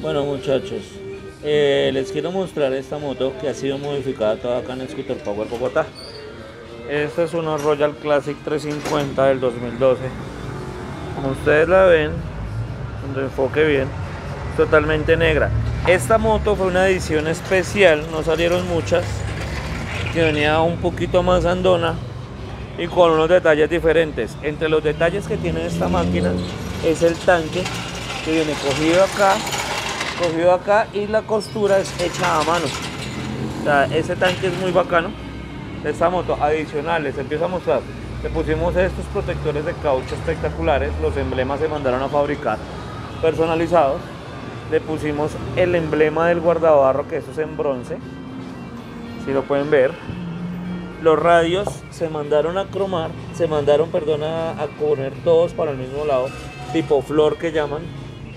Bueno muchachos, eh, les quiero mostrar esta moto que ha sido modificada toda acá en Scooter Power Bogotá. Esta es una Royal Classic 350 del 2012. Como ustedes la ven, cuando enfoque bien, totalmente negra. Esta moto fue una edición especial, no salieron muchas, que venía un poquito más andona y con unos detalles diferentes. Entre los detalles que tiene esta máquina es el tanque que viene cogido acá cogido acá y la costura es hecha a mano. O sea, ese tanque es muy bacano. Esta moto adicional les empiezo a mostrar. Le pusimos estos protectores de caucho espectaculares. Los emblemas se mandaron a fabricar personalizados. Le pusimos el emblema del guardabarro que eso es en bronce. Si lo pueden ver. Los radios se mandaron a cromar, se mandaron, perdón, a poner todos para el mismo lado, tipo flor que llaman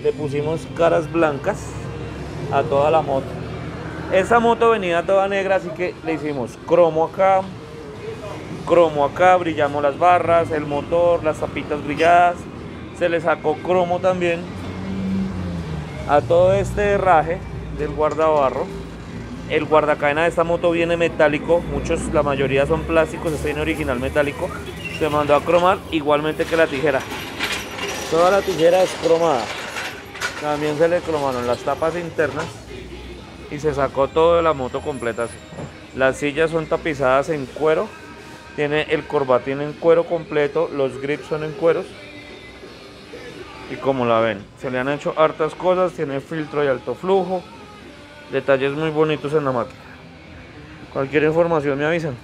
le pusimos caras blancas a toda la moto. Esa moto venía toda negra, así que le hicimos cromo acá, cromo acá, brillamos las barras, el motor, las tapitas brilladas. Se le sacó cromo también a todo este herraje del guardabarro. El guardacadena de esta moto viene metálico, muchos, la mayoría son plásticos, este viene original metálico. Se mandó a cromar igualmente que la tijera. Toda la tijera es cromada. También se le cromaron las tapas internas y se sacó todo de la moto completa Las sillas son tapizadas en cuero, tiene el corbatín en cuero completo, los grips son en cueros. Y como la ven, se le han hecho hartas cosas, tiene filtro y alto flujo, detalles muy bonitos en la máquina. Cualquier información me avisan.